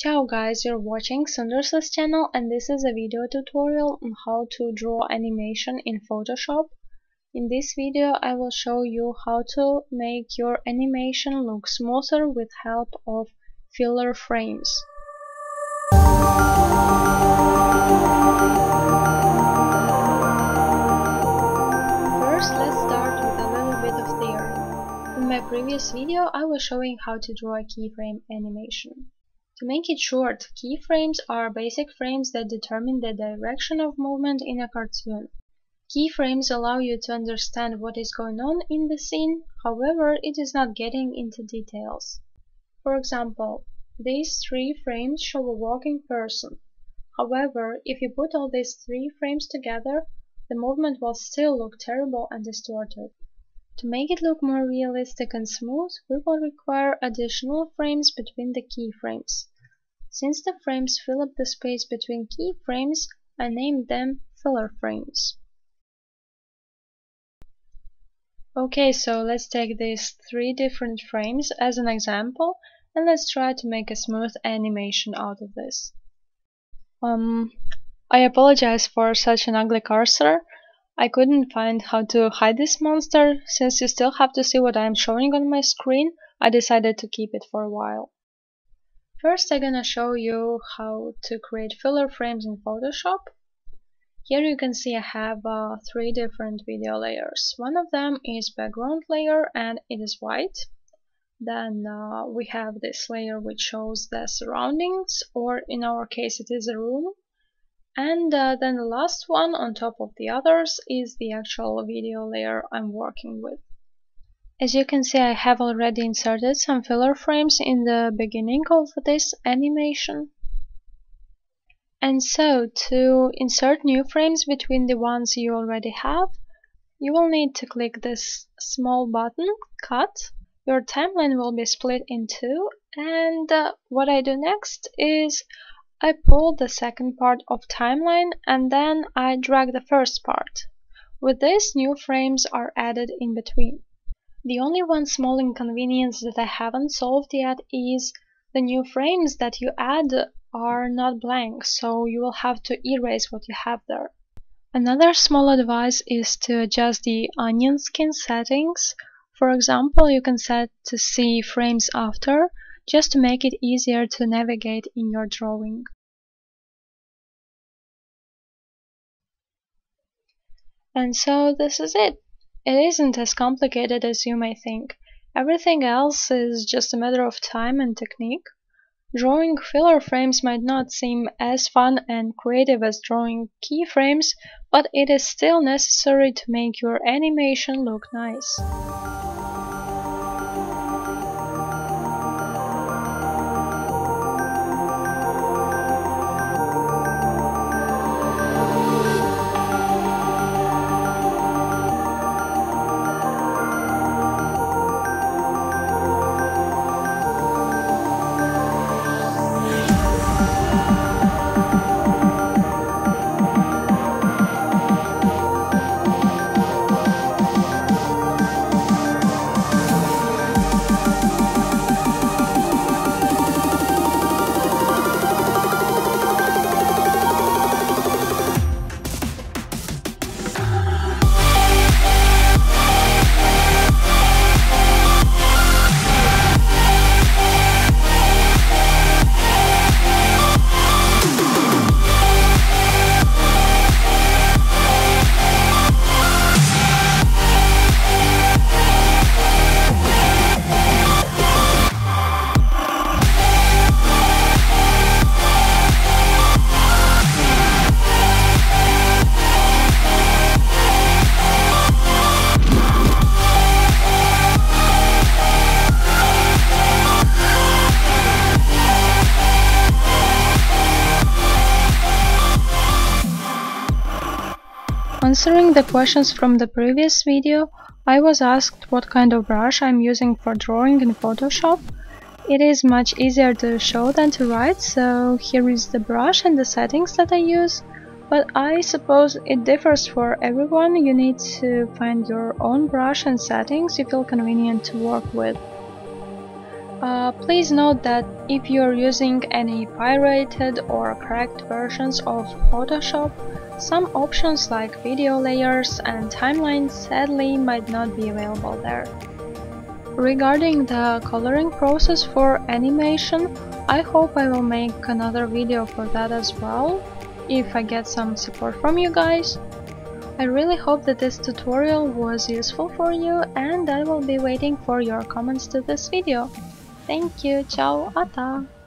Ciao guys, you're watching Sundarsa's channel and this is a video tutorial on how to draw animation in Photoshop. In this video I will show you how to make your animation look smoother with help of filler frames. First let's start with a little bit of theory. In my previous video I was showing how to draw a keyframe animation. To make it short, keyframes are basic frames that determine the direction of movement in a cartoon. Keyframes allow you to understand what is going on in the scene, however, it is not getting into details. For example, these three frames show a walking person. However, if you put all these three frames together, the movement will still look terrible and distorted. To make it look more realistic and smooth, we will require additional frames between the keyframes. Since the frames fill up the space between keyframes, I named them filler frames. Okay, so let's take these three different frames as an example and let's try to make a smooth animation out of this. Um, I apologize for such an ugly cursor. I couldn't find how to hide this monster, since you still have to see what I am showing on my screen, I decided to keep it for a while. First I'm gonna show you how to create filler frames in Photoshop. Here you can see I have uh, three different video layers. One of them is background layer and it is white. Then uh, we have this layer which shows the surroundings or in our case it is a room and uh, then the last one on top of the others is the actual video layer I'm working with. As you can see I have already inserted some filler frames in the beginning of this animation. And so to insert new frames between the ones you already have, you will need to click this small button, cut. Your timeline will be split in two and uh, what I do next is I pull the second part of timeline and then I drag the first part. With this, new frames are added in between. The only one small inconvenience that I haven't solved yet is the new frames that you add are not blank, so you will have to erase what you have there. Another small advice is to adjust the onion skin settings. For example, you can set to see frames after just to make it easier to navigate in your drawing. And so this is it. It isn't as complicated as you may think. Everything else is just a matter of time and technique. Drawing filler frames might not seem as fun and creative as drawing keyframes, but it is still necessary to make your animation look nice. Answering the questions from the previous video, I was asked what kind of brush I'm using for drawing in Photoshop. It is much easier to show than to write, so here is the brush and the settings that I use. But I suppose it differs for everyone, you need to find your own brush and settings you feel convenient to work with. Uh, please note that if you are using any pirated or cracked versions of Photoshop, some options like video layers and timelines sadly might not be available there. Regarding the coloring process for animation, I hope I will make another video for that as well, if I get some support from you guys. I really hope that this tutorial was useful for you and I will be waiting for your comments to this video. Thank you, ciao, ata!